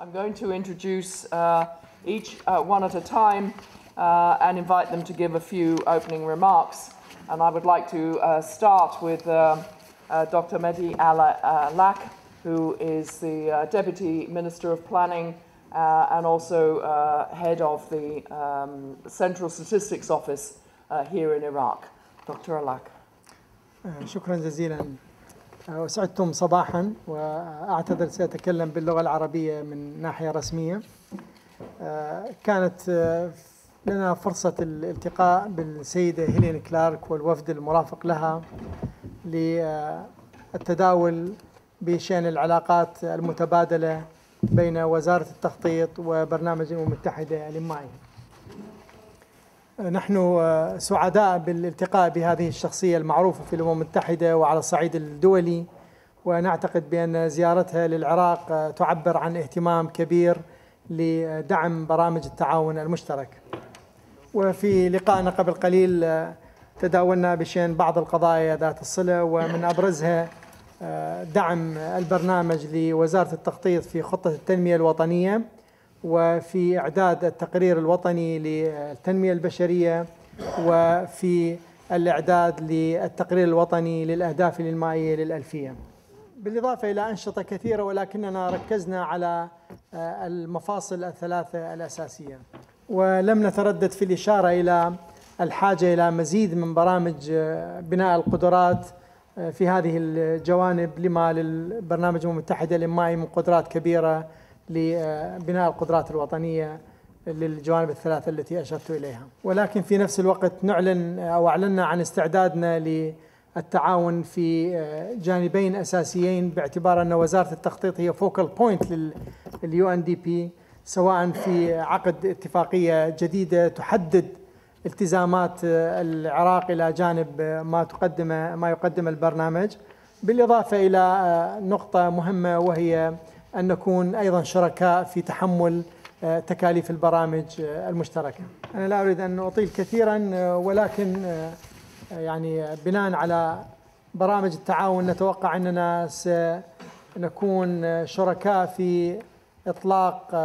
I'm going to introduce uh, each uh, one at a time uh, and invite them to give a few opening remarks. And I would like to uh, start with uh, uh, Dr. Mehdi Al-Lak, who is the Deputy Minister of Planning and also head of the um, Central Statistics Office here in Iraq. Dr. Al-Lak. شكرا جزيلا وسعدتم صباحا وأعتذر سأتكلم باللغة العربية من ناحية رسمية. آه، كانت آه، لنا فرصة الالتقاء بالسيدة هيلين كلارك والوفد المرافق لها للتداول بشأن العلاقات المتبادلة بين وزارة التخطيط وبرنامج الأمم المتحدة الإنمائي نحن سعداء بالالتقاء بهذه الشخصية المعروفة في الأمم المتحدة وعلى الصعيد الدولي. ونعتقد بأن زيارتها للعراق تعبر عن اهتمام كبير لدعم برامج التعاون المشترك. وفي لقائنا قبل قليل تداولنا بشأن بعض القضايا ذات الصلة. ومن أبرزها دعم البرنامج لوزارة التخطيط في خطة التنمية الوطنية. وفي إعداد التقرير الوطني للتنمية البشرية وفي الإعداد للتقرير الوطني للأهداف الإنمائية للألفية. بالإضافة إلى أنشطة كثيرة ولكننا ركزنا على المفاصل الثلاثة الأساسية. ولم نتردد في الإشارة إلى الحاجة إلى مزيد من برامج بناء القدرات في هذه الجوانب لما للبرنامج المتحدة الإنمائي من قدرات كبيرة لبناء القدرات الوطنية للجوانب الثلاثة التي أشرت إليها. ولكن في نفس الوقت نعلن أو أعلنا عن استعدادنا للتعاون في جانبين أساسيين باعتبار أن وزارة التخطيط هي فوكال بوينت لليو ان دي بي سواء في عقد اتفاقية جديدة تحدد التزامات العراق إلى جانب ما تقدم ما يقدم البرنامج. بالإضافة إلى نقطة مهمة وهي أن نكون أيضا شركاء في تحمل تكاليف البرامج المشتركة. أنا لا أريد أن أطيل كثيرا ولكن يعني بناء على برامج التعاون نتوقع أننا سنكون شركاء في إطلاق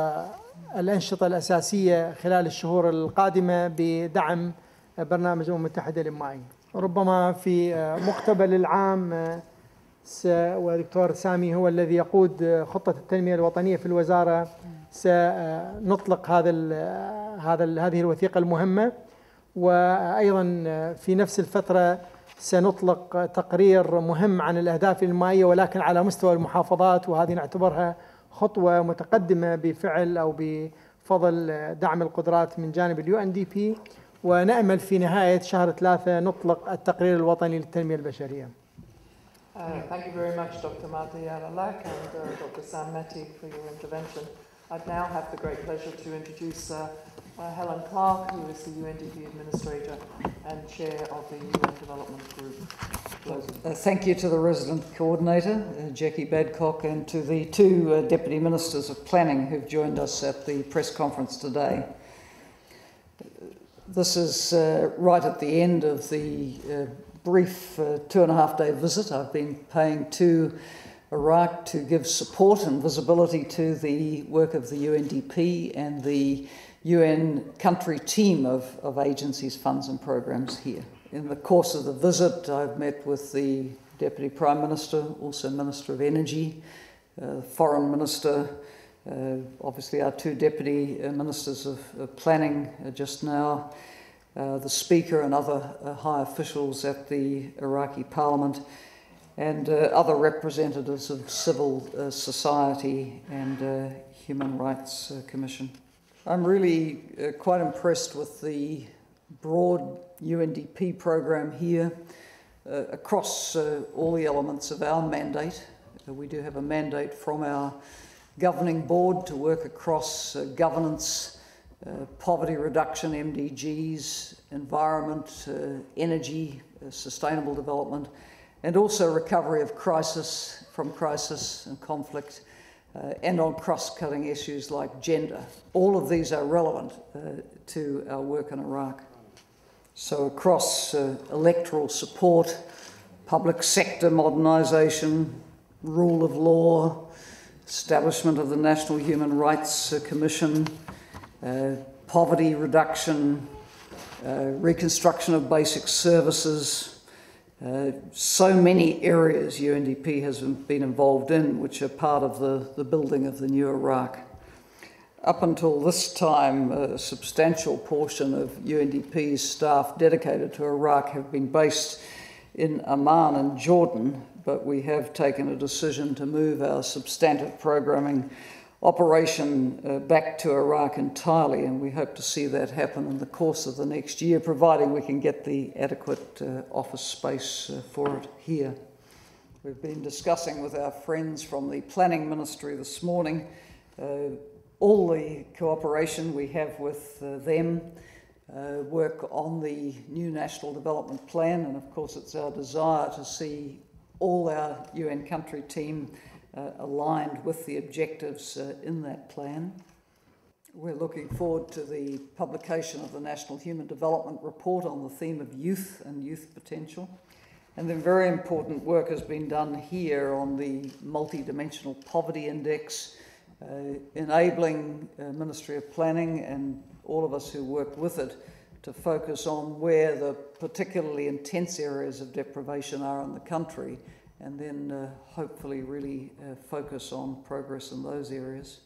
الأنشطة الأساسية خلال الشهور القادمة بدعم برنامج الأمم المتحدة الإنمائي ربما في مقتبل العام ودكتور سامي هو الذي يقود خطة التنمية الوطنية في الوزارة. سنطلق هذا ال هذا ال هذه الوثيقة المهمة. وأيضا في نفس الفترة سنطلق تقرير مهم عن الأهداف المائية ولكن على مستوى المحافظات وهذه نعتبرها خطوة متقدمة بفعل أو بفضل دعم القدرات من جانب اليو إن دي بي. ونأمل في نهاية شهر ثلاثة نطلق التقرير الوطني للتنمية البشرية. Uh, thank you very much, Dr. Mahdi Al-Alak and uh, Dr. Sami Matti for your intervention. I'd now have the great pleasure to introduce uh, Helen Clark, who is the UNDP Administrator and Chair of the UN Development Group. Uh, thank you to the resident coordinator, uh, Jackie Badcock, and to the two uh, Deputy Ministers of Planning who've joined us at the press conference today. This is right at the end of the brief uh, two and a half day visit I've been paying to Iraq to give support and visibility to the work of the UNDP and the UN country team of, of agencies, funds, and programs here. In the course of the visit, I've met with the Deputy Prime Minister, also Minister of Energy, uh, Foreign Minister, uh, obviously our two Deputy Ministers of, of Planning just now. Uh, the Speaker and other uh, high officials at the Iraqi Parliament, and uh, other representatives of civil uh, society and uh, Human Rights uh, Commission. I'm really quite impressed with the broad UNDP program here across all the elements of our mandate. we do have a mandate from our governing board to work across governance. Uh, poverty reduction, MDGs, environment, uh, energy, uh, sustainable development, and also recovery of crisis from crisis and conflict, and on cross-cutting issues like gender. All of these are relevant to our work in Iraq. So across electoral support, public sector modernisation, rule of law, establishment of the National Human Rights uh, Commission, uh, poverty reduction, uh, reconstruction of basic services, uh, so many areas UNDP has been involved in, which are part of the, the building of the new Iraq. Up until this time, a substantial portion of UNDP's staff dedicated to Iraq have been based in Amman and Jordan, but we have taken a decision to move our substantive programming operation uh, back to Iraq entirely, and we hope to see that happen in the course of the next year, providing we can get the adequate uh, office space uh, for it here. We've been discussing with our friends from the Planning Ministry this morning uh, all the cooperation we have with uh, them, uh, work on the new National Development Plan, and of course, it's our desire to see all our UN country team uh, aligned with the objectives uh, in that plan. We're looking forward to the publication of the National Human Development Report on the theme of youth and youth potential. And then very important work has been done here on the multidimensional poverty index, uh, enabling uh, Ministry of Planning and all of us who work with it to focus on where the particularly intense areas of deprivation are in the country and then uh, hopefully really uh, focus on progress in those areas.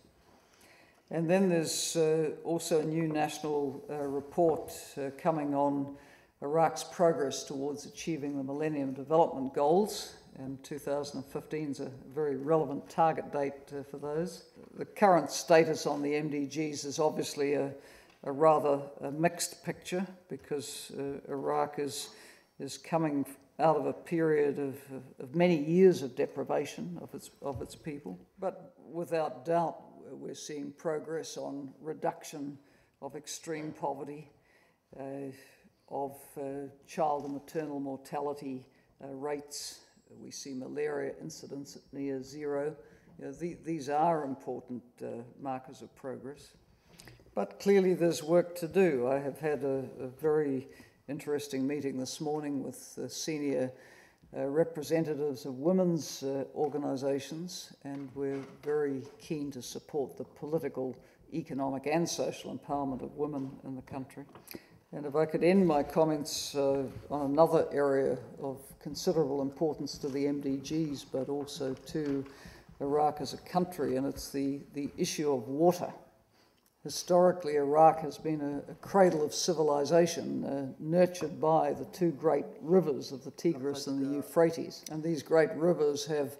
And then there's uh, also a new national uh, report uh, coming on Iraq's progress towards achieving the Millennium Development Goals, and 2015 is a very relevant target date uh, for those. The current status on the MDGs is obviously a, a rather a mixed picture because Iraq is, is coming out of a period of, of, many years of deprivation of its, of its people. But without doubt, we're seeing progress on reduction of extreme poverty, uh, of uh, child and maternal mortality uh, rates. We see malaria incidence at near zero. You know, the, these are important uh, markers of progress. But clearly, there's work to do. I have had a, a very interesting meeting this morning with uh, senior uh, representatives of women's uh, organisations, and we're very keen to support the political, economic, and social empowerment of women in the country. And if I could end my comments uh, on another area of considerable importance to the MDGs, but also to Iraq as a country, and it's the, the issue of water. Historically, Iraq has been a, a cradle of civilization, uh, nurtured by the two great rivers of the Tigris and the Euphrates. And these great rivers have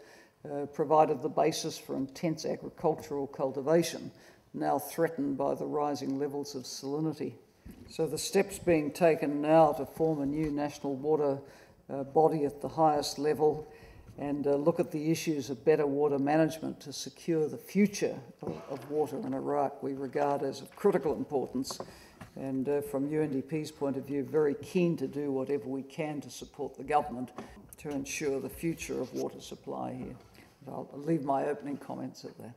uh, provided the basis for intense agricultural cultivation, now threatened by the rising levels of salinity. So, the steps being taken now to form a new national water uh, body at the highest level and uh, look at the issues of better water management to secure the future of, of water in Iraq, we regard as of critical importance. And uh, from UNDP's point of view, very keen to do whatever we can to support the government to ensure the future of water supply here. I'll leave my opening comments at that.